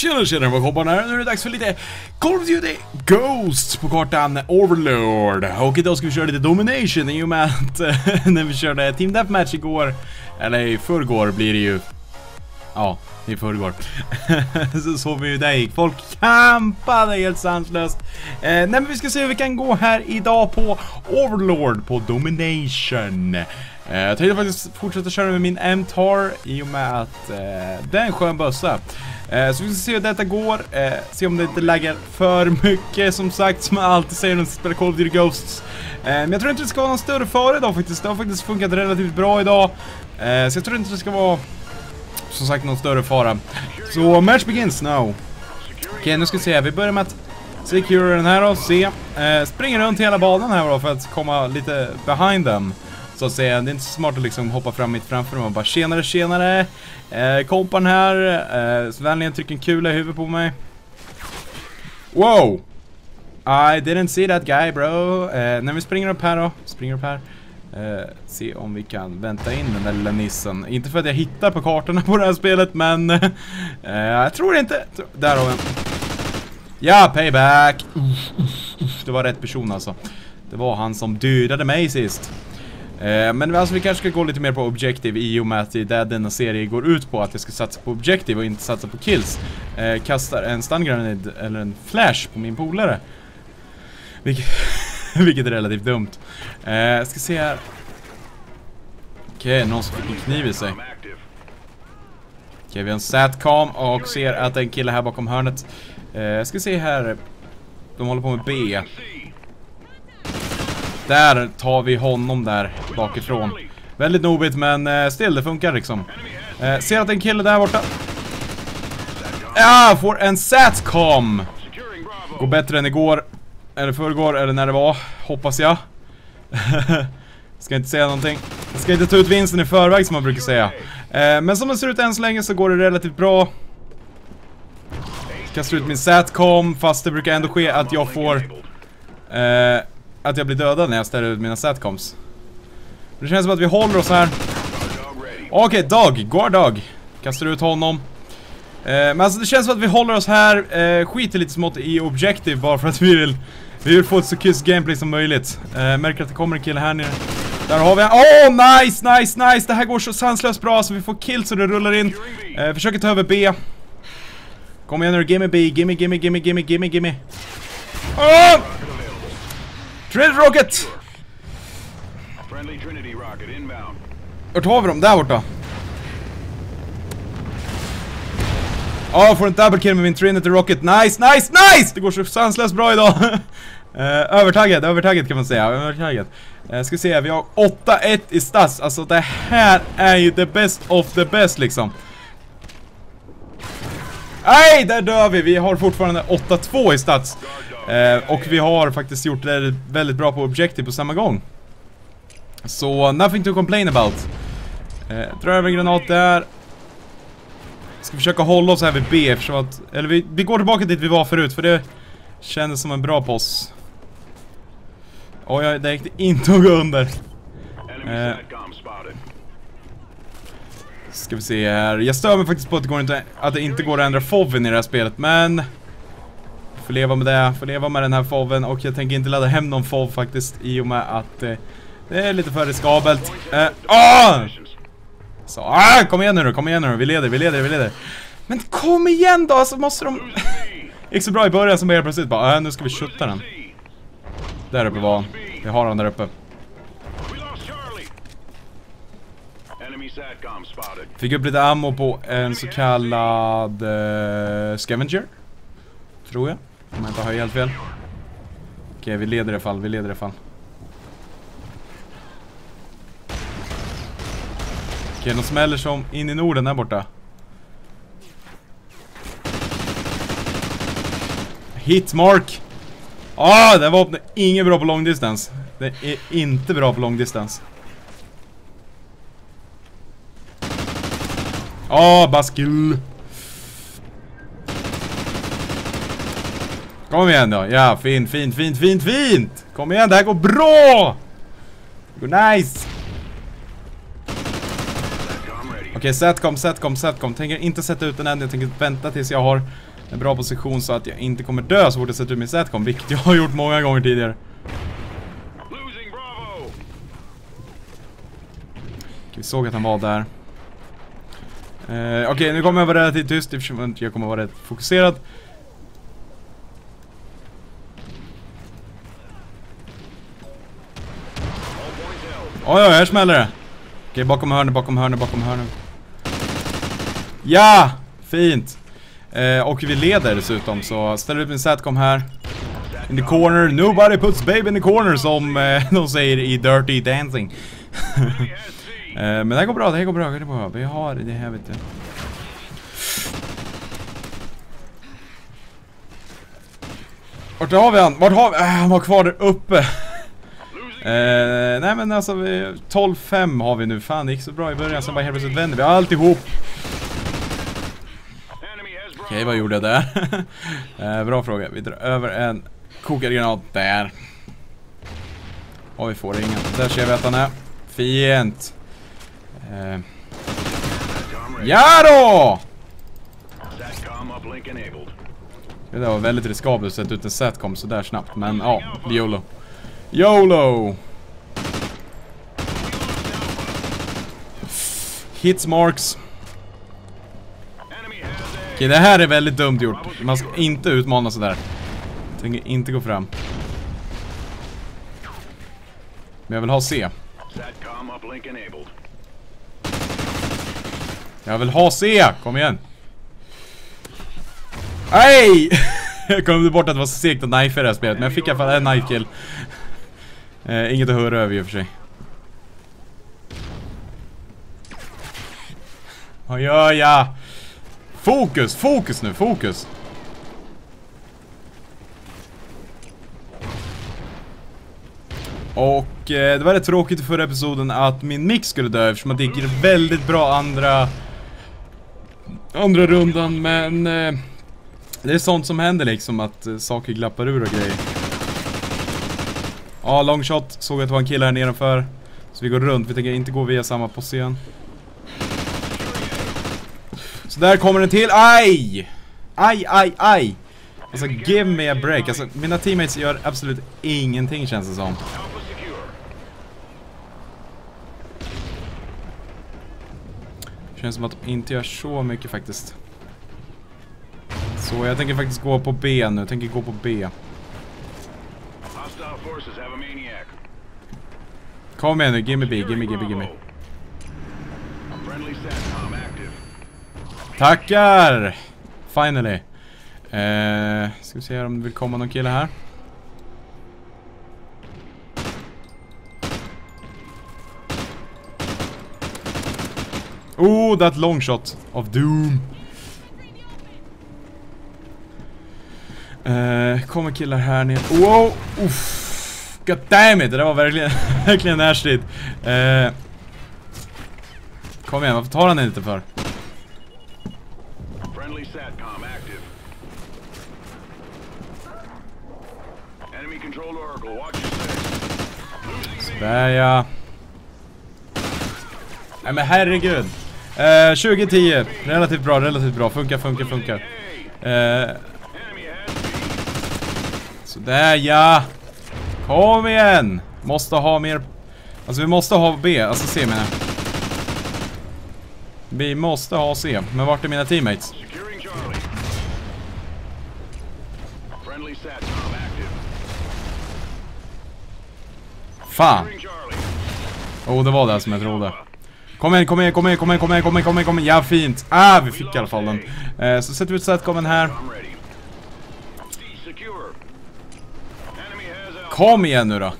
Tjena tjena vad hopparna här. Nu är det dags för lite Call of Duty Ghost på kartan Overlord. Och idag ska vi köra lite Domination i och med att eh, när vi körde Team Deathmatch igår, eller i förrgår blir det ju. Ja, i förrgår. så såg vi ju det gick. Folk kampade helt sanslöst. Eh, nej men vi ska se hur vi kan gå här idag på Overlord på Domination. Eh, jag tänkte faktiskt fortsätta köra med min M-Tar i och med att eh, det är en skön bössa. Eh, så vi ska se hur detta går, eh, se om det inte lägger för mycket som sagt som jag alltid säger när jag spelar Call of Duty Ghosts. Eh, men jag tror inte det ska vara någon större fara idag faktiskt, det har faktiskt funkat relativt bra idag. Eh, så jag tror inte det ska vara som sagt någon större fara. Så match begins now. Okej, okay, nu ska vi se, vi börjar med att secure den här och se. Eh, springer runt hela banan här då för att komma lite behind them. Så att säga, det är inte så smart att liksom hoppa fram mitt framför dem och bara tjenare tjenare. Eh, kompan här, eh, vänligen trycker en kula i huvudet på mig. Wow! I didn't see that guy bro. Eh, när vi springer upp här då, springer upp här. Eh, se om vi kan vänta in den där lilla nissen. Inte för att jag hittar på kartorna på det här spelet, men eh, eh, jag tror inte. Där har vi Ja, payback! Det var rätt person alltså. Det var han som dödade mig sist. Eh, men alltså vi kanske ska gå lite mer på objective i och med att det är där denna serie går ut på att jag ska satsa på objective och inte satsa på kills. Eh, kastar en stun eller en flash på min polare. Vilket, vilket är relativt dumt. Eh, ska se här. Okej, okay, någon som fick en kniv i sig. Okej, okay, vi har en satcam och ser att det är en kille här bakom hörnet. Eh, ska se här. De håller på med B. Där tar vi honom där bakifrån. Väldigt nobigt men eh, still, det funkar liksom. Eh, ser att en kille där borta. Ja, får en satcom. Går bättre än igår. Eller förrgår, eller när det var. Hoppas jag. ska inte säga någonting. Jag ska inte ta ut vinsten i förväg som man brukar säga. Eh, men som det ser ut än så länge så går det relativt bra. Kastar ut min satcom, fast det brukar ändå ske att jag får... Eh, att jag blir dödad när jag ställer ut mina satcoms. Det känns som att vi håller oss här. Okej, okay, Dog. Går Dog. Kastar ut honom. Eh, men alltså det känns som att vi håller oss här. Eh, skiter lite smått i objective bara för att vi vill, vi vill få ett så kyss gameplay som möjligt. Eh, märker att det kommer en kille här nere. Där har vi Åh, oh, nice, nice, nice! Det här går så sanslöst bra så vi får kill så det rullar in. Eh, försöker ta över B. Kom igen nu, gimme B, gimme, gimme, gimme, gimme, gimme, gimme. Oh! Drill Rocket! Vart har vi dem? Där borta. Ja, oh, får en double kill med min Trinity Rocket. Nice, nice, nice! Det går så sanslöst bra idag. Eh, uh, övertaggad, övertaggad kan man säga. Övertaggad. Uh, eh, ska se, vi har 8-1 i stats. Alltså det här är ju the best of the best liksom. Nej, där dör vi. Vi har fortfarande 8-2 i stats. Uh, och vi har faktiskt gjort det väldigt bra på Objective på samma gång. Så, nothing to complain about. Eh, dra över en granat där. Ska försöka hålla oss här vid B eftersom att... Eller vi, vi går tillbaka dit vi var förut för det kändes som en bra poss. Oj, oj, det gick inte att gå under. Eh, ska vi se här. Jag stör mig faktiskt på att det, går inte, att det inte går att ändra FOVen i det här spelet, men... Får leva med det, får leva med den här FOVen och jag tänker inte ladda hem någon FOV faktiskt i och med att eh, det är lite för riskabelt. Eh, åh! Så, ah, kom igen nu kom igen nu vi leder, vi leder, vi leder. Men kom igen då, så måste de... Gick så bra i början som helt plötsligt bara, äh, nu ska vi skjuta den. Där uppe var han. Vi har han där uppe. Fick upp lite ammo på en så kallad uh, scavenger. Tror jag. Om jag inte har helt fel. Okej, vi leder i alla fall, vi leder i alla fall. Okej, eh, de smäller som in i Norden där borta. Hitmark! Ah, det vapnet inget bra på långdistans. Det är inte bra på långdistans. Ah, baskill! Kom igen då. Ja, fint, fint, fint, fint, fint. Kom igen, det här går bra. Det går nice. Okej, okay, setcom, setcom, setcom. Tänker inte sätta ut den än. Jag tänker vänta tills jag har en bra position så att jag inte kommer dö så fort jag sätter ut min Satcom, vilket jag har gjort många gånger tidigare. Vi såg att han var där. Eh, Okej, nu kommer jag vara relativt tyst eftersom jag kommer vara rätt fokuserad. Oj, oj, här smäller det. Okej, bakom hörnet, bakom hörnet, bakom hörnet. Ja! Fint! Eh, och vi leder dessutom, så ställer ut min Satcom här. In the corner, nobody puts baby in the corner som eh, de säger i Dirty Dancing. Eh, men det här går bra, det här går bra, det här går bra. Vi har det här vet du. Vart har vi han? Vart har vi? Äh, han var kvar där uppe. Eh, nej men alltså, vi- 12-5 har vi nu. Fan det gick så bra i början, sen bara helt plötsligt vänder vi alltihop. Okej, vad gjorde jag där? eh, bra fråga. Vi drar över en kokardgranat där. Och vi får ingen. Där ser vi att han är. Fint. Eh, ja då! Det där var väldigt riskabelt att sätta ut en Satcom så där snabbt, men ja, YOLO. YOLO! Hits marks. Okej, det här är väldigt dumt gjort. Man ska inte utmana sådär. Tänker inte gå fram. Men jag vill ha C. Jag vill ha C! Kom igen! Nej! Jag glömde bort att det var så segt att knife i det här spelet, men jag fick i alla fall en knife kill. Eh, inget att höra över i och för sig. Vad gör jag? Fokus, fokus nu, fokus! Och eh, det var rätt tråkigt i förra episoden att min mix skulle dö eftersom att det gick väldigt bra andra andra rundan men eh, det är sånt som händer liksom att eh, saker glappar ur och grejer. Ja, long shot. Såg att det var en kille här nedanför. Så vi går runt. Vi tänker inte gå via samma post igen. Där kommer den till. Aj! Aj, aj, aj! Alltså, give me a break. Alltså, mina teammates gör absolut ingenting känns det som. Känns som att de inte gör så mycket faktiskt. Så jag tänker faktiskt gå på B nu. Jag tänker gå på B. Kom igen nu, gimme B, gimme, gimme, gimme. Tackar! Finally. Eh, ska vi se om det vill komma någon kille här. Oh, that long shot of doom. Eh, kommer killar här nere. Wow! Uff. God damn it, det där var verkligen, verkligen närstrid. Eh, kom igen, varför tar han den inte för? Sådär ja. Nej men herregud. Eh, 2010. Relativt bra, relativt bra. Funkar, funkar, funkar. Eh, sådär ja. Kom igen. Måste ha mer. Alltså vi måste ha B. Alltså C menar jag. Vi måste ha C. Men vart är mina teammates? Fan. Securing Oh, det var det som jag trodde. Kom igen, kom igen, kom igen, kom igen, kom igen, kom igen, kom igen, kom igen. Ja, fint. Ah, vi fick i alla fall den. Eh, så sätter vi ut setcomen här. Kom igen nu då.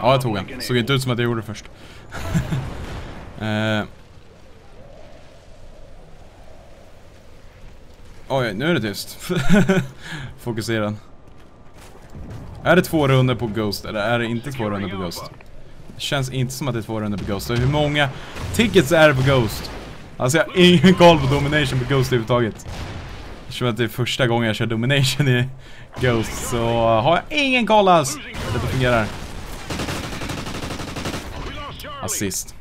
Ja, jag tog den. Såg inte ut som att jag gjorde det först. eh. Oj, nu är det tyst. Fokuserad. Är det två runder på Ghost eller är det inte två runder på Ghost? Det känns inte som att det är två runder på Ghost. Och hur många tickets är det på Ghost? Alltså jag har ingen koll på Domination på Ghost överhuvudtaget. Eftersom att det är första gången jag kör Domination i Ghost så har jag ingen koll alls hur det fungerar. Assist.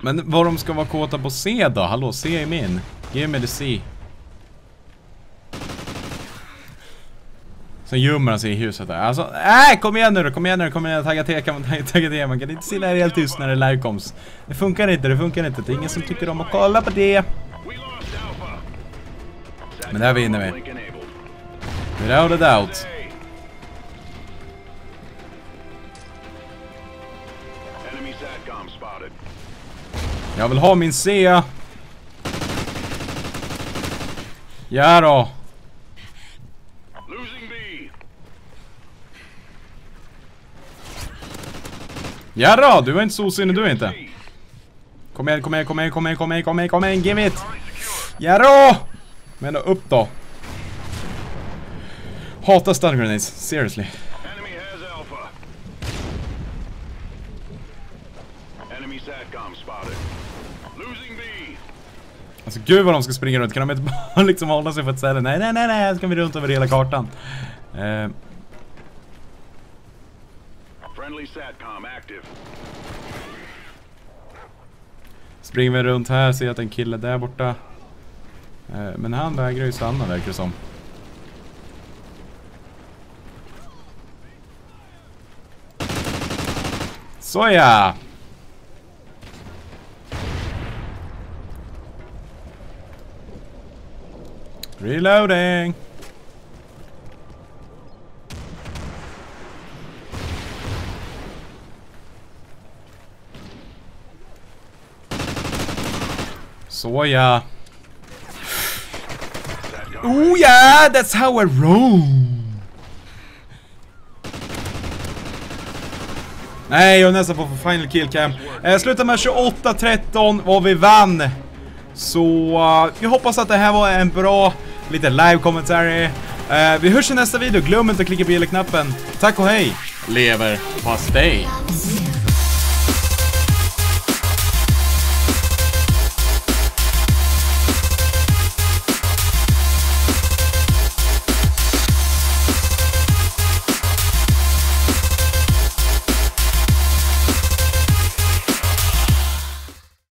Men vad de ska vara kåta på C då? Hallå, C är min. Give me the C. Sen gömmer han sig i huset där. Alltså, nej kom igen nu då, kom igen nu då, kom igen tagga till, kan man tagga, tagga till. Man kan inte sitta här helt tyst när det är livecoms. Det funkar inte, det funkar inte. Det är ingen som tycker om att kolla på det. Men det här Men där vinner vi. Without a doubt. Jag vill ha min C. Ja då. Ja då, du är inte så osinnig du inte. Kom igen, kom igen, kom igen, kom igen, kom igen, kom igen, kom igen, give it! Ja då! Men då, upp då. Hatar stun grenades, seriously. Enemy SATCOM spotted. Losing B. Alltså gud vad de ska springa runt, kan de inte bara liksom hålla sig på ett ställe? Nej, nej, nej, nej, här ska vi runt över hela kartan. Eh, springer vi runt här, ser att en kille där borta. Eh, men han vägrar ju stanna verkar det som. Såja! Reloading! Såja! Oh yeah, that's how I roll! Nej, jag är nästan på för final kill cam. Eh, sluta med 28-13 och vi vann. Så eh, uh, vi hoppas att det här var en bra lite live commentary. Uh, eh, vi hörs i nästa video, glöm inte att klicka på gilla-knappen. Tack och hej! Lever pastej!